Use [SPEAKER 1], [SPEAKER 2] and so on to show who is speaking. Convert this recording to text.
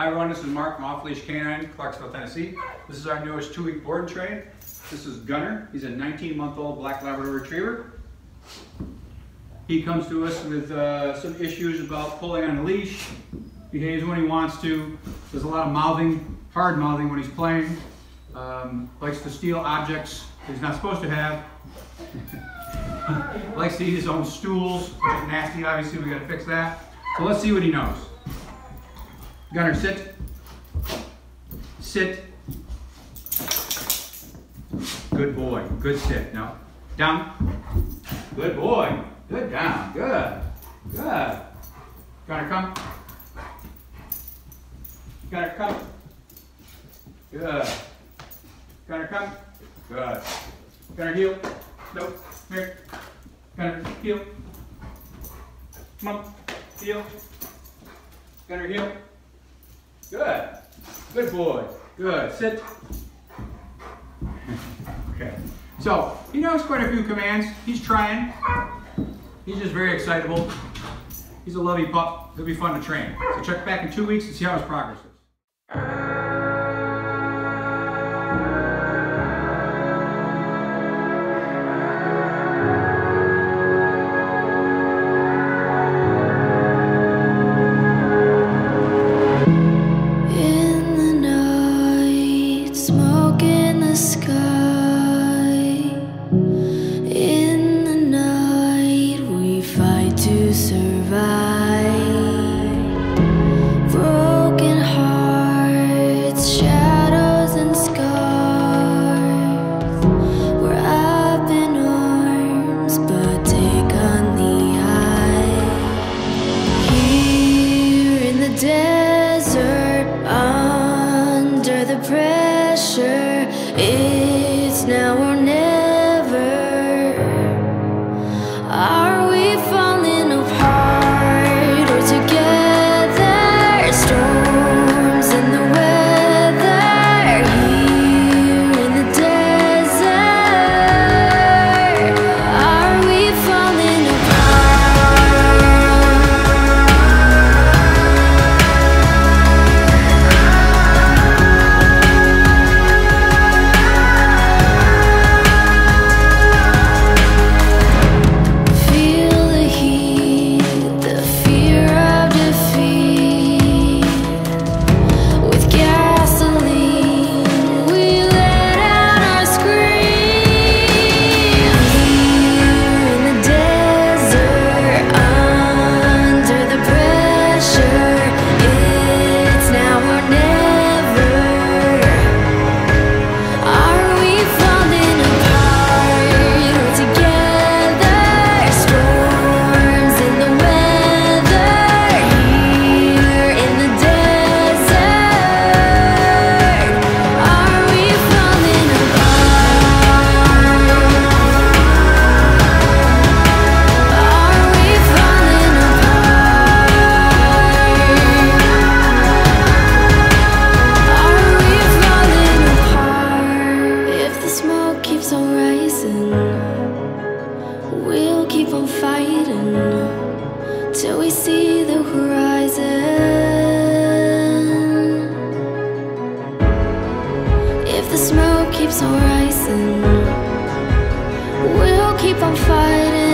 [SPEAKER 1] Hi everyone, this is Mark from Off Leash Canine, Clarksville, Tennessee. This is our newest two-week board train. This is Gunner. He's a 19-month-old Black Labrador Retriever. He comes to us with uh, some issues about pulling on a leash, behaves when he wants to, does a lot of mouthing, hard mouthing when he's playing, um, likes to steal objects he's not supposed to have, likes to eat his own stools, which is nasty obviously, we gotta fix that. So let's see what he knows. Gunner, sit. Sit. Good boy. Good sit. Now, down. Good boy. Good down. Good. Good. Gunner, come. Gunner, come. Good. Gunner, come. Good. Gunner, heel. Nope. Here. Gunner, heel. Come on. Heel. Gunner, heel. Good. Good boy. Good. Sit. okay. So, he knows quite a few commands. He's trying. He's just very excitable. He's a lovey pup. He'll be fun to train. So check back in two weeks and see how his progress is.
[SPEAKER 2] It's now or never. Are keep on fighting till we see the horizon. If the smoke keeps on rising, we'll keep on fighting.